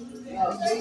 Terima kasih.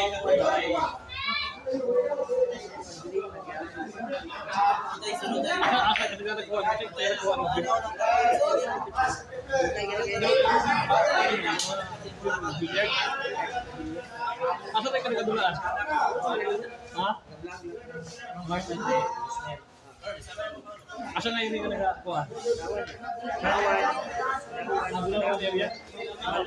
Asal ini kedua. Hah? kuat. Saya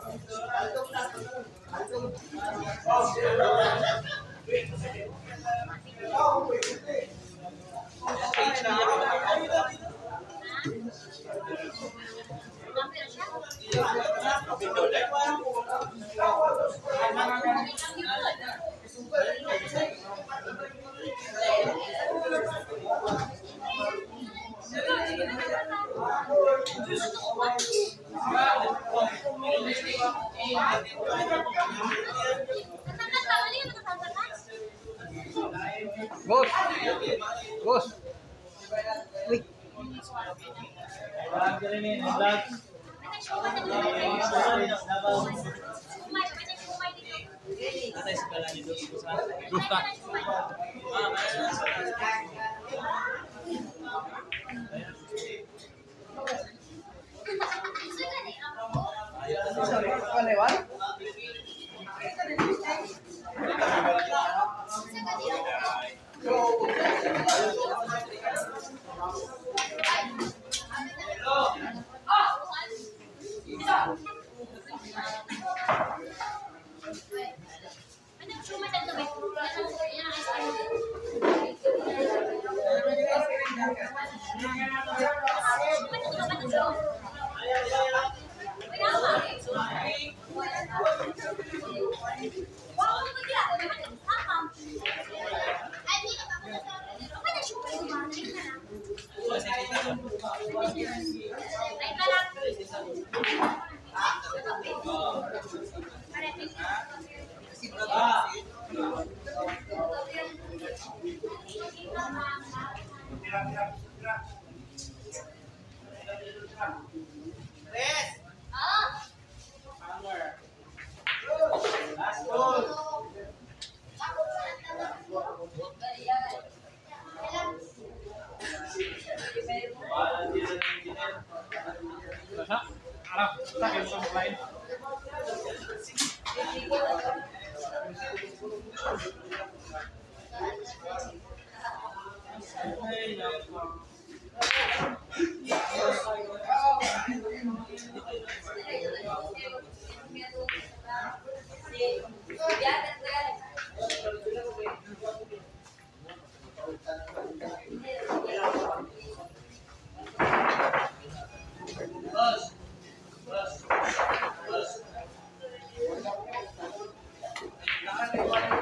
Thank you. Yeah. Gracias.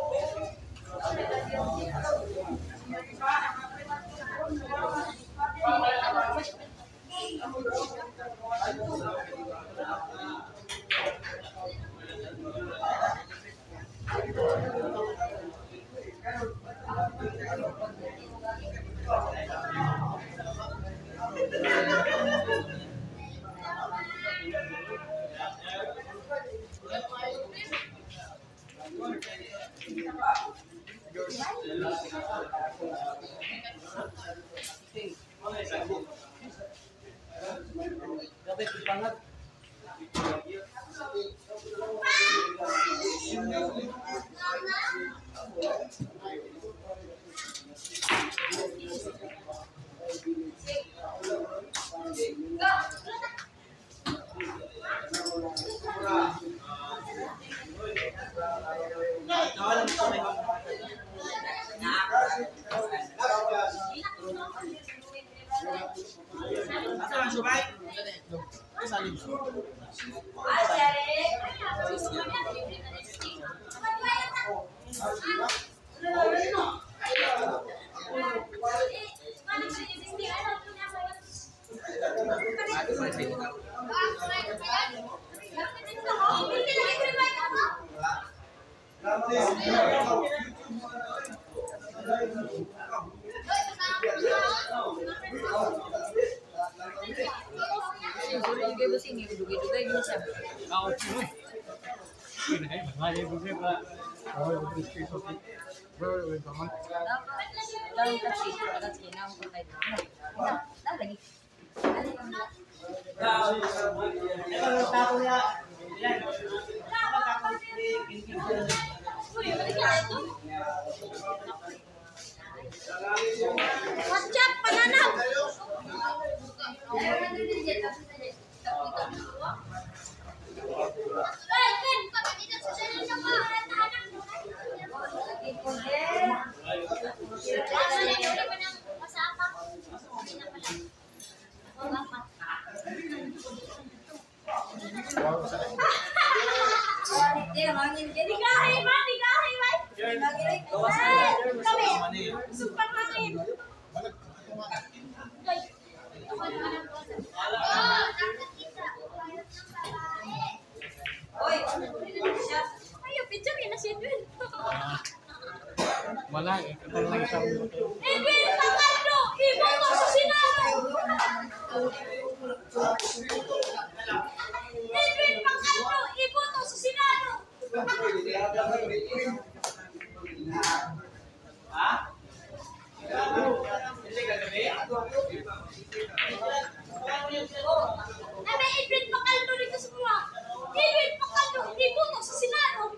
Dalam taksi, dalam taksi, namun kita itu. Thank you. Wala eh. Kapal lang sa ulo. Ibinta ka nyo! Sa sinalo! Ibinta ka nyo! Ibo ko sa sinalo! Ha? Aba, ibin pa sa mga. Ibin pa kaldo, sa sinalo.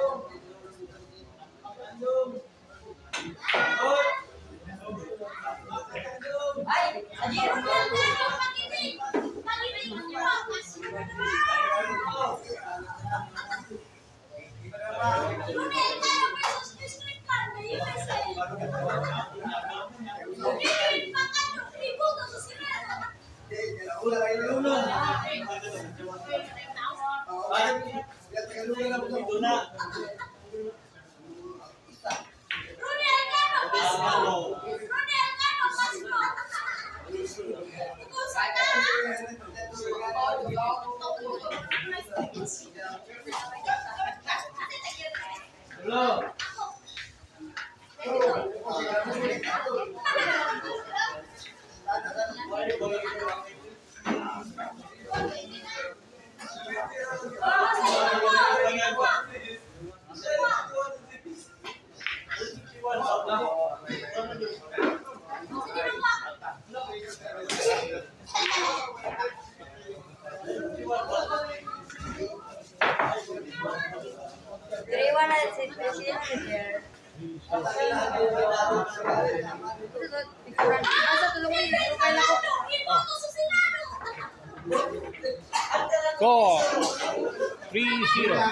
Four. Three zero.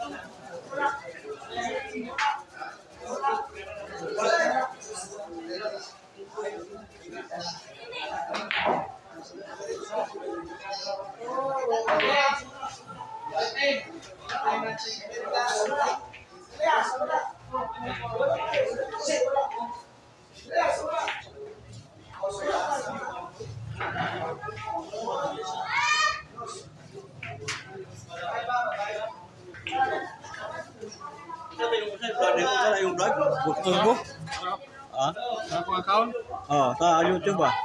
Corumbá.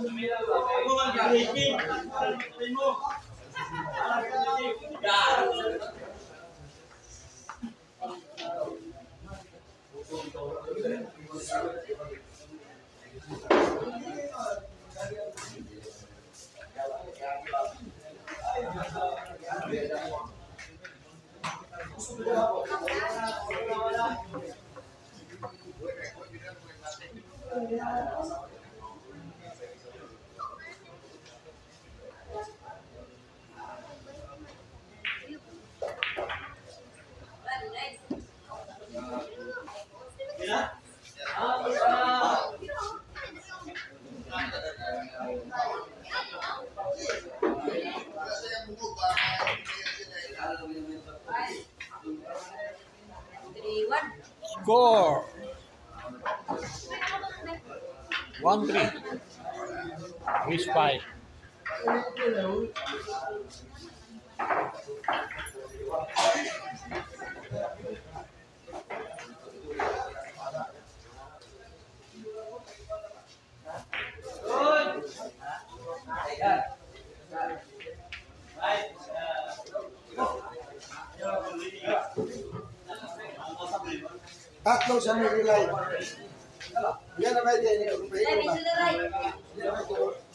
ご覧ください。score. One three. Five? Tatlo sa may relay. Yan na ba to the right.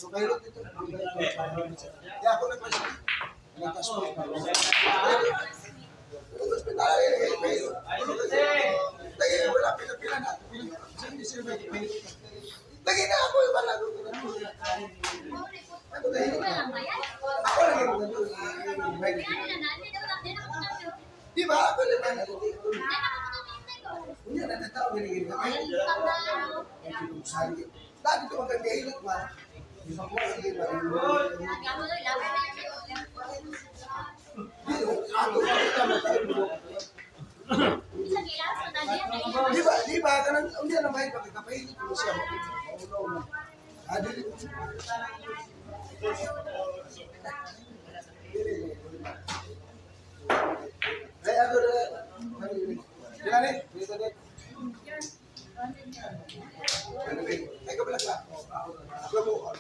So kayo dito. Kaya ako na pa siya. Lakas mo. Hospital. Lagi na wala pila-pila na. May? Lagi na ako yung wala. Ako na yun. Ako lang yung Di ba? Ako lang yung Hindi na natataw gani gani. Di ba ko ang iba? Pero. Di ba, di ba, kanang, hindi Ay, kabilang ka. Ako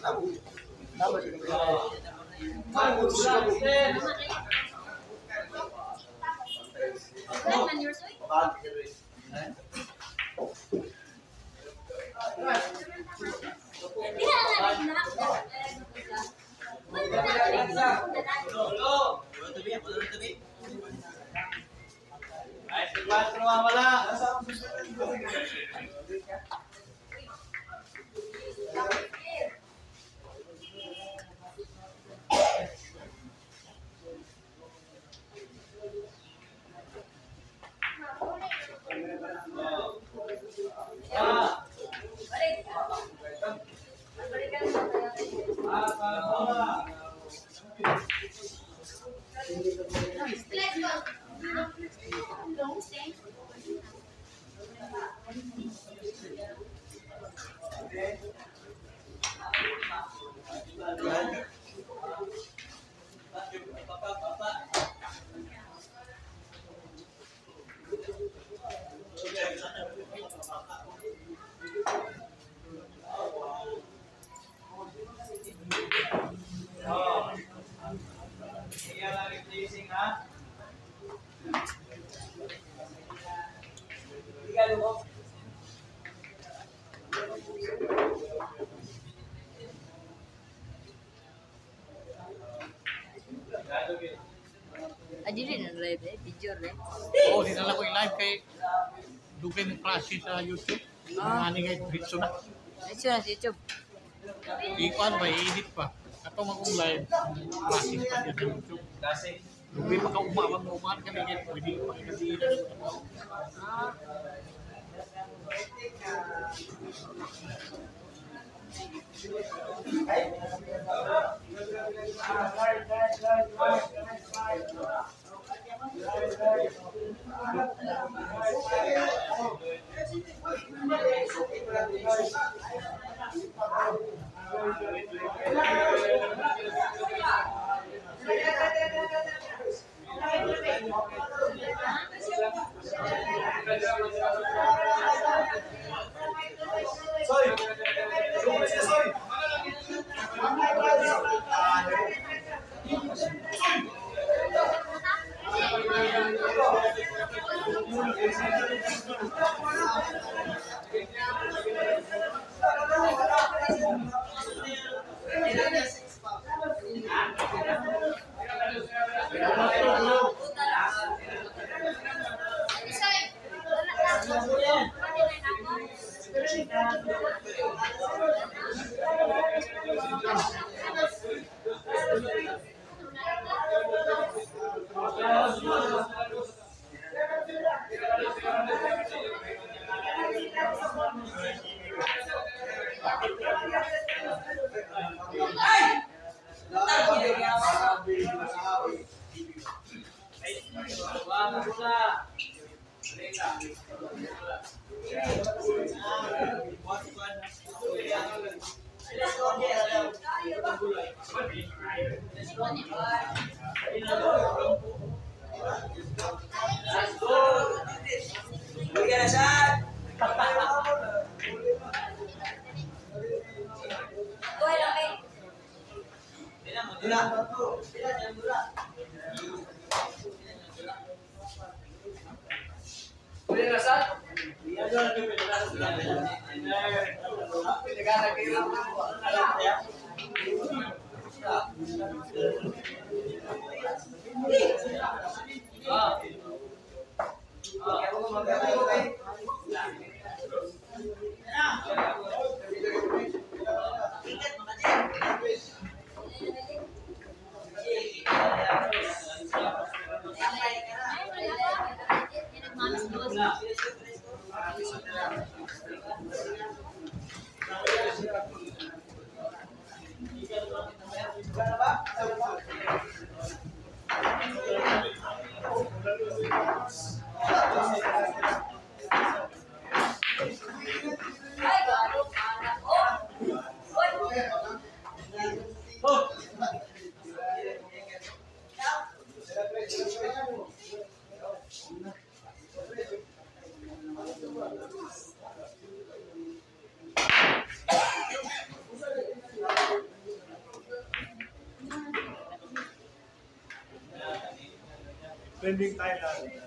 Aji rin ang live eh, video rin. Oo, dinala ko yung live kay mo klase sa YouTube. Ah. Ano nga diretso na. Ito na sa YouTube. Ikuan ba, i-edit pa. Katong akong live, klase pa dyan sa YouTube. Dugay pa ka umawag mo umahan ka na yan. Pwede pa ikasihin na sa tao. Ah. Sorry. Thank you. building tayo lagi.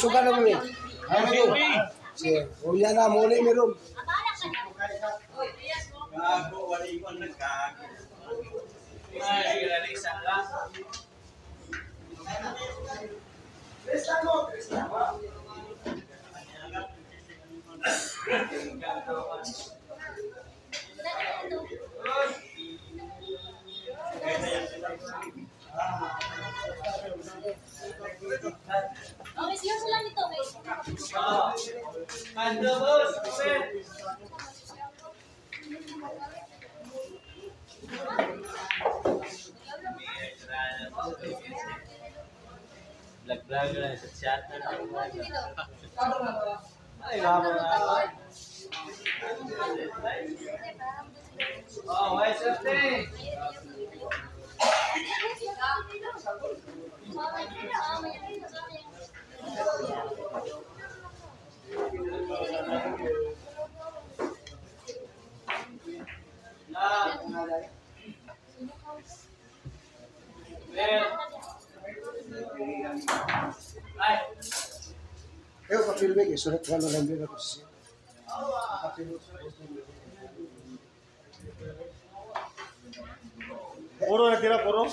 सुगा ना बोले बोलिया ना मोले मेरो Thank you. Okay, seryoso lang ito. Oh. Kanda boss, kapit. Vlog-vlog lang sa chat na lang. Ay, wala. Oh, why something? Eu só filho peguei, só retorno na minha cozinha. Poro, poro.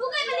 Bukan, ini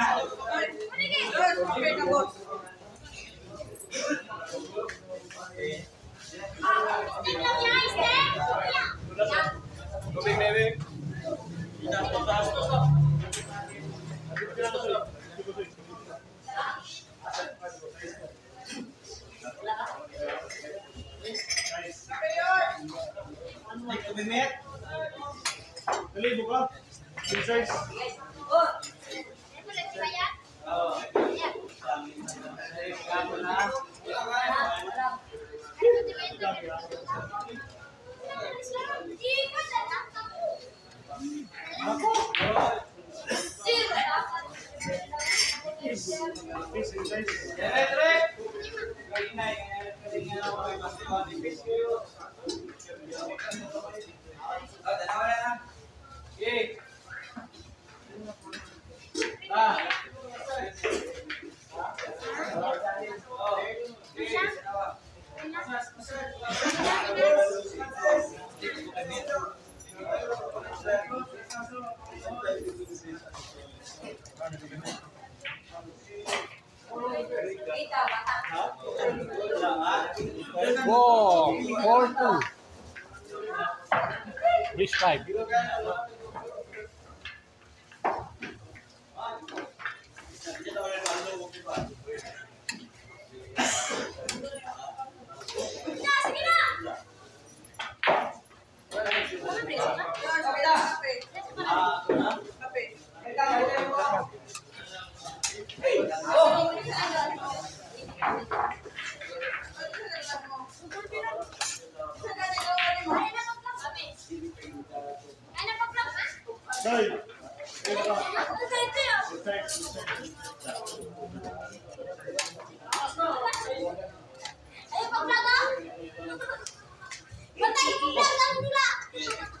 Four, four, two. This five. Kape. Kape. Kape. Dai. Ayo, Pak Belakang. Bentar, Pak Belakang,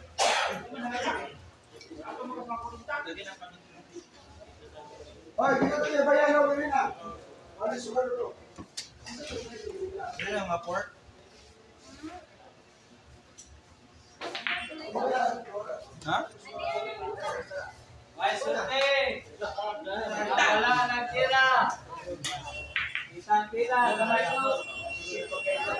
Hoy, dito tayo bayan ako rin ah. Ano sumunod to? Yan ang mga pork. Ha? Ay, sunti! Wala ka nagtira! Isang tira, gamay mo! Hoy, maglihok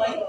Ah,